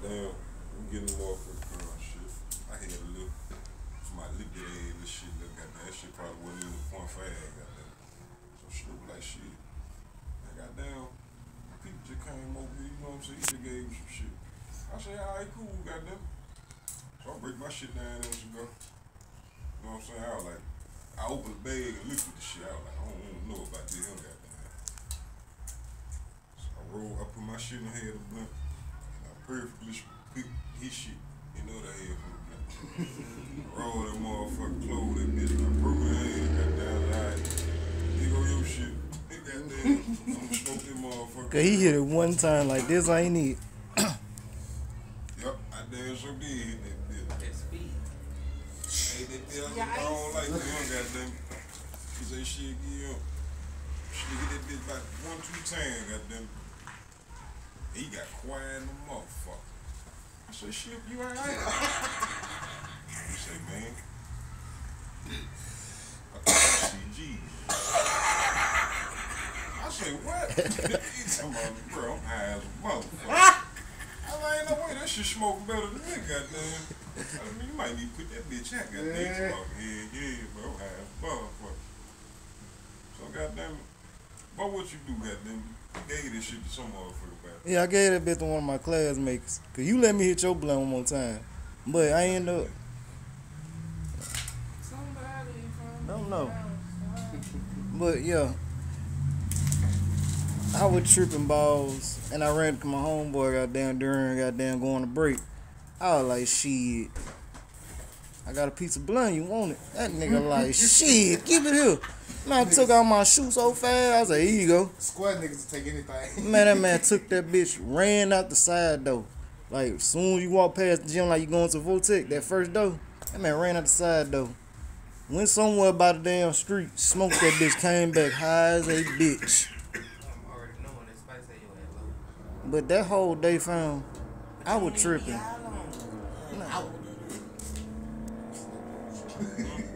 goddamn, I'm getting more motherfucking uh, shit. I had a little, my lip that had little shit, little goddamn, that shit probably wasn't even point five, goddamn. So shit was like shit. And goddamn, people just came over here, you know what I'm saying? He just gave me some shit. I said, alright, cool, goddamn. So I break my shit down and go. You know what I'm saying? I was like, I opened the bag and looked at the shit. I was like, I don't, don't know about this, goddamn. So I roll, I put my shit in the head of the blunt. And I perfectly pick his shit in the other head from the roll that motherfucker, close that bitch, and I broke her head, goddamn, alright. Here go your shit. Goddamn, I'm smoke that motherfucker. Cause he hit it one time like this I ain't need. Yep, I damn sure did hit that bitch. That speed. Hey, that bitch, I don't like that, goddamn. He say, shit, give up. She hit that bitch about one, two times, goddamn. He got quiet in the motherfucker. I said, shit, you alright? he say, man. I thought CG. I say, what? he talking about, bro, I'm high as a motherfucker. I like, ain't no way, that shit smoke better than me, goddamn. I mean, you might need to put that bitch out, goddamn. Yeah. Yeah, yeah, bro, I'm high as a motherfucker. So, goddamn, but what you do, goddamn, you gave this shit to some motherfucker, man. Yeah, I gave that bit to one of my classmates. Cause you let me hit your blunt one more time. But I end up Somebody from Don't know. But yeah, I was tripping balls, and I ran to my homeboy goddamn during goddamn going to break. I was like, shit. I got a piece of blunt, you want it? That nigga mm-hmm. like, shit, give it here. Man, I took out my shoe so fast, I was like, here you go. Squad niggas will take anything. Man, that man took that bitch, ran out the side door. Like, soon as you walk past the gym, like you going to Votech, that first door, that man ran out the side door. Went somewhere by the damn street, smoked that bitch, came back high as a bitch. I'm already knowing that spice at low. But that whole day, fam, I was tripping. How Out.